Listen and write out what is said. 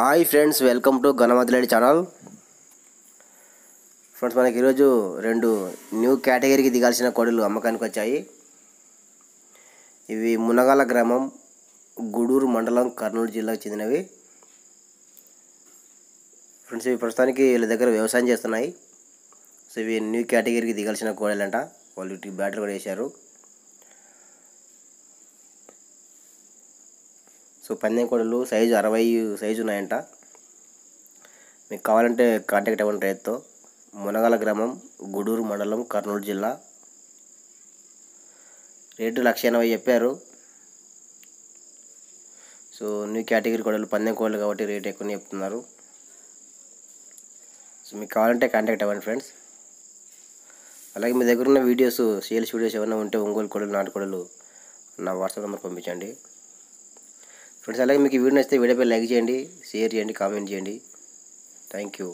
Hi friends welcome to గణమతిలేడి channel. Friends మనకి ఈరోజు రెండు న్యూ కేటగిరీకి దిగాల్సిన కోడలు అమ్మకానికి వచ్చాయి. ఇవి మునగాల గ్రామం గూడూరు మండలం కర్నూలు జిల్లాకు చెందినవి. ఫ్రెండ్స్ ఇవి ప్రస్తుతానికి వీళ్ళ దగ్గర వ్యవసాయం చేస్తున్నాయి. సో ఇవి న్యూ కేటగిరీకి దిగాల్సిన కోడలంట. వాళ్ళు ఇటు బ్యాటరీ కూడా వేశారు. సో పందెం కోడలు సైజు అరవై సైజు ఉన్నాయంట. మీకు కావాలంటే కాంటాక్ట్ అవ్వండి రైతుతో మునగాల గ్రామం గుడూరు మండలం కర్నూలు జిల్లా. రేటు లక్ష ఎనభై చెప్పారు. సో న్యూ కేటగిరీ కోడలు పందెం కోడలు కాబట్టి రేట్ ఎక్కువ చెప్తున్నారు. సో మీకు కావాలంటే కాంటాక్ట్ అవ్వండి ఫ్రెండ్స్. అలాగే మీ దగ్గర ఉన్న వీడియోస్ సేల్స్ వీడియోస్ ఏమైనా ఉంటే ఒంగోలు కోడలు నాటుకోడలు నా వాట్సాప్ నెంబర్ పంపించండి. ఫ్రెండ్స్ అలాగే మీకు ఈ వీడియో నచ్చితే వీడియోపై లైక్ చేయండి షేర్ చేయండి కామెంట్ చేయండి. Thank you